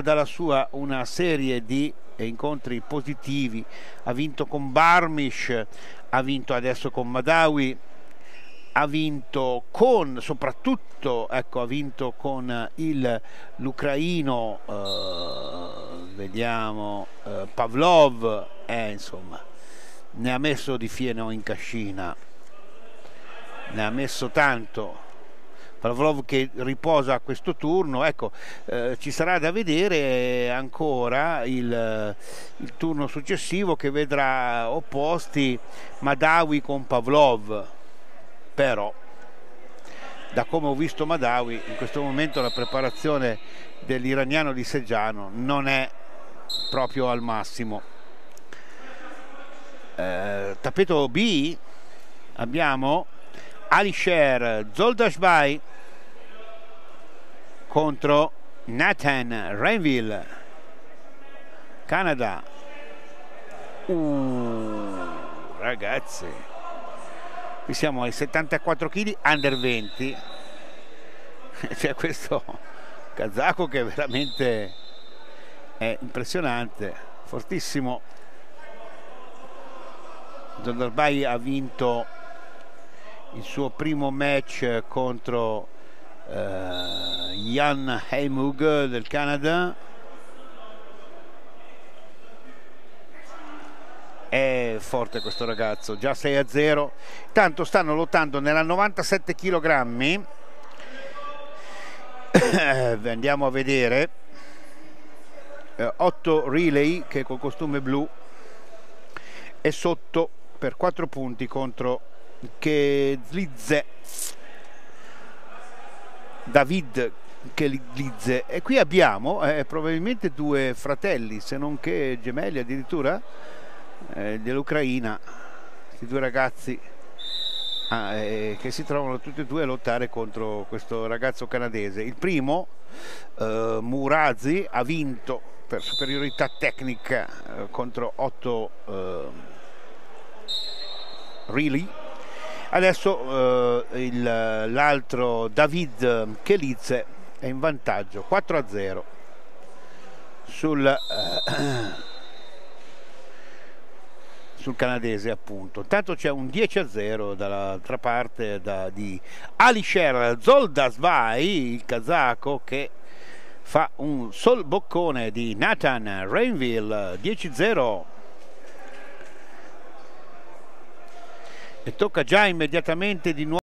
dalla sua una serie di incontri positivi, ha vinto con Barmish, ha vinto adesso con Madawi, ha vinto con, soprattutto, ecco, ha vinto con il, l'ucraino, eh, vediamo, eh, Pavlov, eh, insomma, ne ha messo di fieno in cascina, ne ha messo tanto. Pavlov che riposa a questo turno, ecco, eh, ci sarà da vedere ancora il, il, turno successivo che vedrà opposti Madawi con Pavlov, però da come ho visto Madawi in questo momento la preparazione dell'iraniano di Seggiano non è proprio al massimo. Eh, tappeto B abbiamo Alisher Zoldashbai contro Nathan Renville Canada. Uh, ragazzi qui siamo ai 74 kg under 20 c'è questo kazako che veramente è impressionante fortissimo. Zondarbai ha vinto il suo primo match contro uh, Jan Heimug del Canada. È forte questo ragazzo già 6 a 0 tanto stanno lottando nella 97 kg andiamo a vedere. 8 relay che col costume blu è sotto per 4 punti contro Kedlidze David Kedlidze e qui abbiamo eh, probabilmente due fratelli se non che gemelli addirittura eh, dell'Ucraina. Questi due ragazzi ah, eh, che si trovano tutti e due a lottare contro questo ragazzo canadese. Il primo eh, Murazi ha vinto per superiorità tecnica eh, contro 8 Really adesso eh, l'altro David Chelizze è in vantaggio 4 a 0 sul, eh, sul canadese appunto. Intanto c'è un 10 a 0 dall'altra parte da, di Alisher Zoldasvai il kazako che fa un sol boccone di Nathan Rainville 10 a 0 e tocca già immediatamente di nuovo